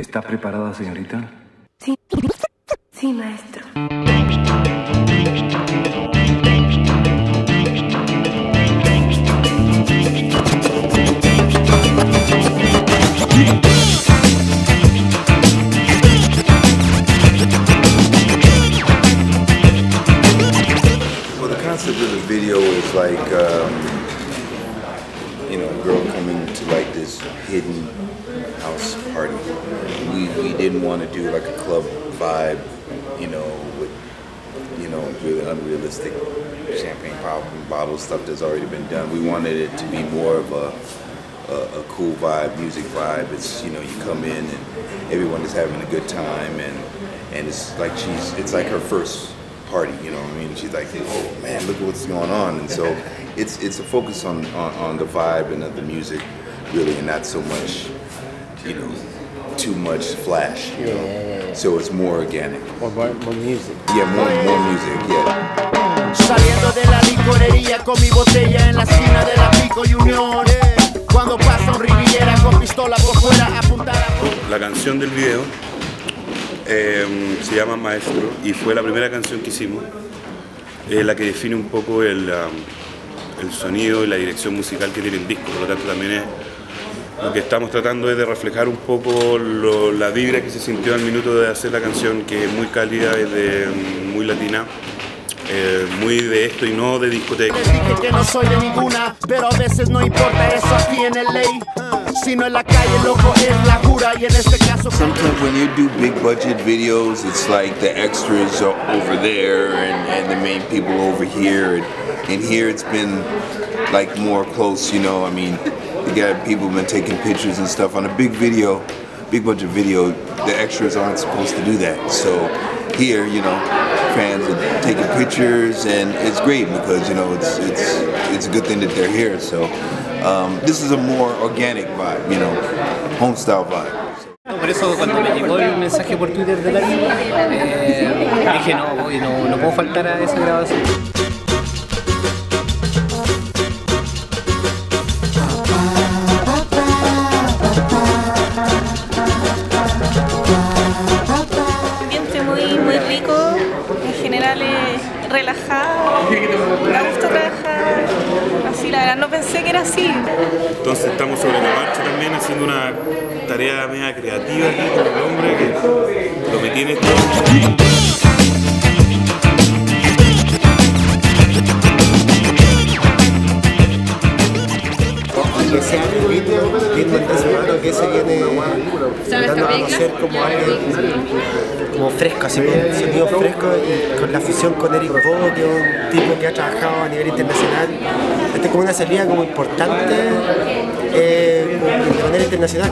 ¿Está preparada, señorita? Sí, sí, maestro. Well, the concept of the video is like, um, you know, a girl coming to like this hidden house party. We, we didn't want to do like a club vibe, you know, with, you know, really unrealistic champagne pop bottle stuff that's already been done. We wanted it to be more of a, a, a cool vibe, music vibe. It's, you know, you come in and everyone is having a good time and, and it's like she's, it's like her first party, you know what I mean? She's like, oh man, look what's going on. And so it's it's a focus on, on, on the vibe and of the music, really, and not so much, you know, too much flash, you know? So it's more organic. More, more, more music. Yeah, more, more music, yeah. Saliendo de la licorería con mi botella en la esquina de la Pico y Unión. Cuando pasa un riviera con pistola por fuera apuntada. La canción del video eh, se llama Maestro y fue la primera canción que hicimos, eh, la que define un poco el, um, el sonido y la dirección musical que tiene el disco. Por lo tanto, también es lo que estamos tratando es de reflejar un poco lo- la vibra que se sintió al minuto de hacer la canción, que es muy cálida, es de, muy latina, eh, muy de esto y no de discoteca. Dije que no soy de ninguna, pero a veces no importa eso aquí en el ley. Sino en la calle, loco, es la jura. Y en este caso, Sometimes when you do big budget videos, it's like the extras are over there and, and the main people over here. And, and here it's been like more close, you know. I mean, you got people been taking pictures and stuff. On a big video, big bunch of video, the extras aren't supposed to do that. So here, you know, fans are taking pictures and it's great because, you know, it's, it's, it's a good thing that they're here. So um, this is a more organic vibe, you know, home style vibe. Por eso cuando me llegó el mensaje por Twitter de la eh, dije no, no, no puedo faltar a esa grabación. General es relajado, me gusta trabajar, así la verdad no pensé que era así. Entonces estamos sobre la marcha también haciendo una tarea media creativa aquí con el hombre que lo metí en esto. Que se viene dando a conocer como alguien como fresco, así con sonido fresco y con la fusión con Eric Bobo, que es un tipo que ha trabajado a nivel internacional. Esta es como una salida como importante eh, de manera internacional.